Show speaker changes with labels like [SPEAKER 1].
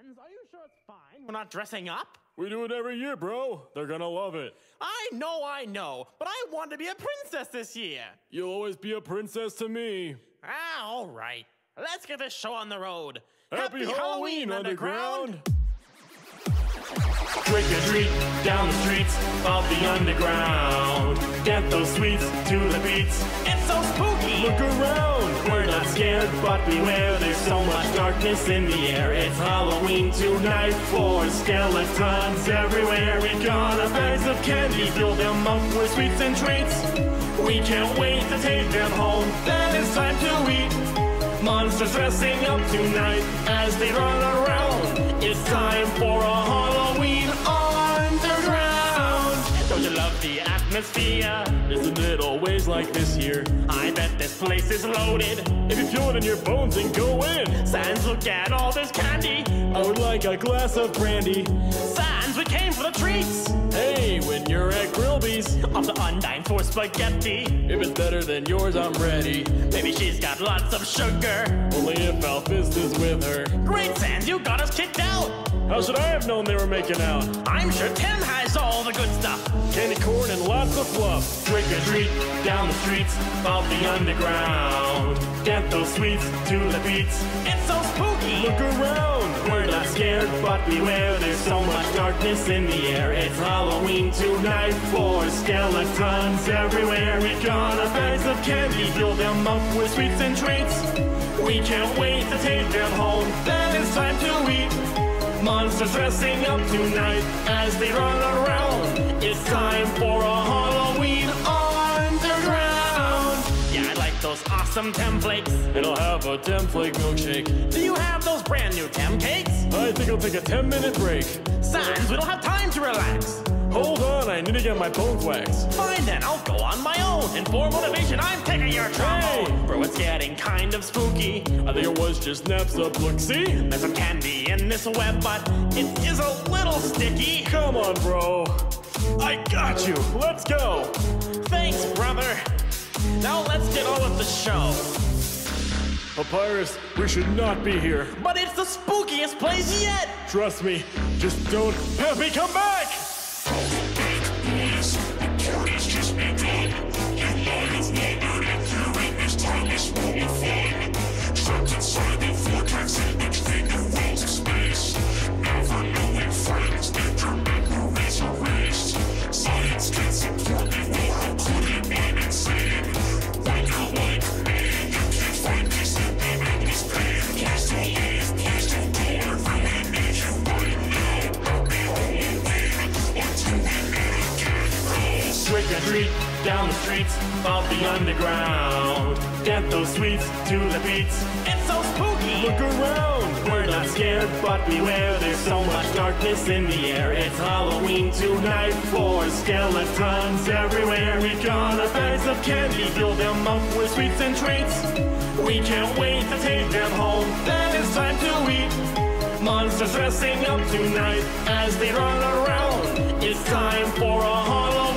[SPEAKER 1] Sans, are you sure it's fine? We're not dressing up?
[SPEAKER 2] We do it every year, bro. They're gonna love it.
[SPEAKER 1] I know, I know, but I want to be a princess this year.
[SPEAKER 2] You'll always be a princess to me.
[SPEAKER 1] Ah, all right. Let's get this show on the road.
[SPEAKER 2] Happy, Halloween, Underground.
[SPEAKER 3] Trick or treat down the streets of the underground. Get those sweets to the beats.
[SPEAKER 1] It's so spooky.
[SPEAKER 2] Look around.
[SPEAKER 3] Scared, but beware. There's so much darkness in the air. It's Halloween tonight for skeletons everywhere. We got a bags of candy, fill them up with sweets and treats. We can't wait to take them home. Then it's time to eat. Monsters dressing up tonight as they run around. It's time for a
[SPEAKER 2] Isn't it always like this here?
[SPEAKER 1] I bet this place is loaded.
[SPEAKER 2] If you feel it in your bones, then go in.
[SPEAKER 1] Sans, look at all this candy.
[SPEAKER 2] I would like a glass of brandy.
[SPEAKER 1] Sans, we came for the treats.
[SPEAKER 2] Hey, when you're at Grillby's,
[SPEAKER 1] Off the Undyne for spaghetti.
[SPEAKER 2] if it's better than yours, I'm ready.
[SPEAKER 1] Maybe she's got lots of sugar.
[SPEAKER 2] Only if Alphys is with her.
[SPEAKER 1] Great, Sans, you got us kicked out.
[SPEAKER 2] How should I have known they were making out?
[SPEAKER 1] I'm sure Tem has all the good stuff.
[SPEAKER 2] Candy corn and lots of fluff.
[SPEAKER 3] Trick or treat down the streets of the underground. Get those sweets to the beats.
[SPEAKER 1] It's so spooky.
[SPEAKER 2] Look around.
[SPEAKER 3] We're not scared, but beware. There's so much darkness in the air. It's Halloween tonight for skeletons everywhere. We got a bags of candy, fill them up with sweets and treats. We can't wait to take them home. Then it's time to eat. Monsters dressing up tonight as they run around. It's time for a Halloween underground.
[SPEAKER 1] Yeah, I like those awesome templates.
[SPEAKER 2] And I'll have a Tem Flake milkshake.
[SPEAKER 1] Do you have those brand new Tem cakes?
[SPEAKER 2] I think I'll take a 10 minute break.
[SPEAKER 1] Sans, we don't have time to relax.
[SPEAKER 2] Hold on, I need to get my bones waxed.
[SPEAKER 1] Fine then, I'll go on my own. And for motivation, I'm taking your trombone.
[SPEAKER 2] Hey!
[SPEAKER 1] Bro, it's getting kind of spooky.
[SPEAKER 2] I think it was just naps up. Look, see?
[SPEAKER 1] There's some candy in this web, but it is a little sticky.
[SPEAKER 2] Come on, bro. I got you. Let's go.
[SPEAKER 1] Thanks, brother. Now let's get on with the show.
[SPEAKER 2] Papyrus, we should not be here.
[SPEAKER 1] But it's the spookiest place yet.
[SPEAKER 2] Trust me. Just don't have me come back.
[SPEAKER 3] Treat down the streets of the underground. Get those sweets to the beats.
[SPEAKER 1] It's so spooky.
[SPEAKER 3] Look around. We're not scared, but beware. There's so much darkness in the air. It's Halloween tonight for skeletons everywhere. We got a bags of candy, fill them up with sweets and treats. We can't wait to take them home. Then it's time to eat. Monsters dressing up tonight as they run around. It's time for a Halloween